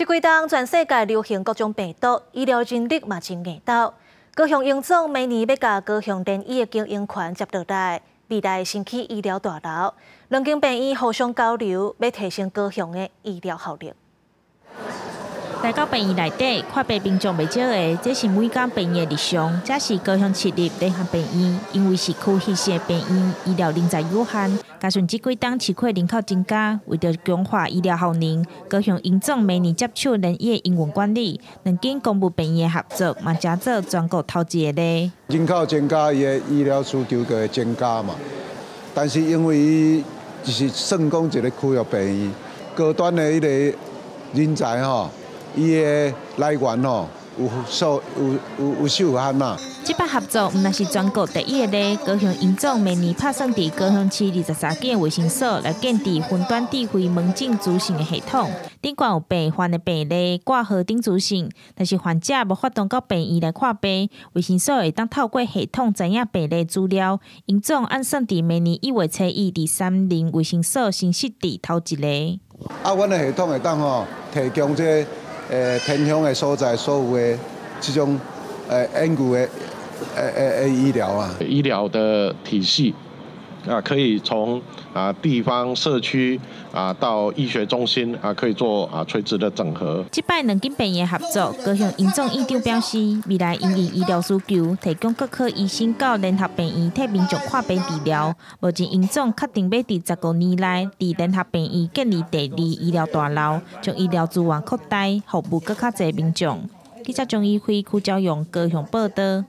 即几冬全世界流行各种病毒，医疗人力嘛真硬斗。高雄英总每年要甲高雄联医的经营权接倒来，未来新起医疗大楼，两间病院互相交流，要提升高雄的医疗效率。来到病院内底，看病民众未少的，这是每间病院的日常。这是高雄设立联合病院，因为是区域性病院，医疗人才有限，加上这几当市区人口增加，为了强化医疗效能，高雄营总每年接触人医的营运管理，两间公部病院合作，嘛加做全国头一个咧。人口增加，伊的医疗需求就会增加嘛。但是因为伊就是算讲一个区域病院，高端的迄个人才吼。伊的来源哦，有受有有有受限呐。即摆合作毋那是全国第一个咧，高雄营总每年拍算伫高雄市二十三间卫生所来建立分段智慧门诊咨询的系统。顶管有病患的病例挂号顶咨询，但是患者无发动到病院来看病，卫生所会当透过系统知影病例资料。营总按算伫每年一月初一第三零卫生所新设伫头一个。啊，阮的系统会当吼提供这。诶，偏乡诶所在，所有诶这种诶 N 股诶，诶诶诶医疗啊，医疗的体系。啊，可以从啊地方社区啊到医学中心啊，可以做啊垂直的整合。这摆两间病院合作，高雄营总院长表示，未来因应医疗需求，提供各科医生到联合病院替民众看病治疗。目前营总确定要伫十个年内，伫联合病院建立第二医疗大楼，将医疗资源扩大，服务更加侪民众。记者张义辉、邱昭勇高雄报道。